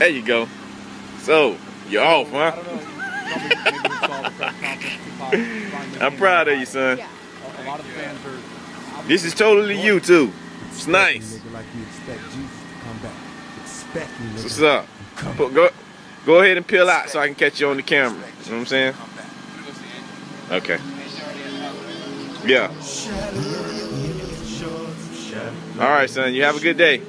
There you go. So, you're off, huh? I'm proud of you, son. This is totally you, too. It's nice. What's up? Put, go, go ahead and peel out so I can catch you on the camera. You know what I'm saying? Okay. Yeah. All right, son. You have a good day.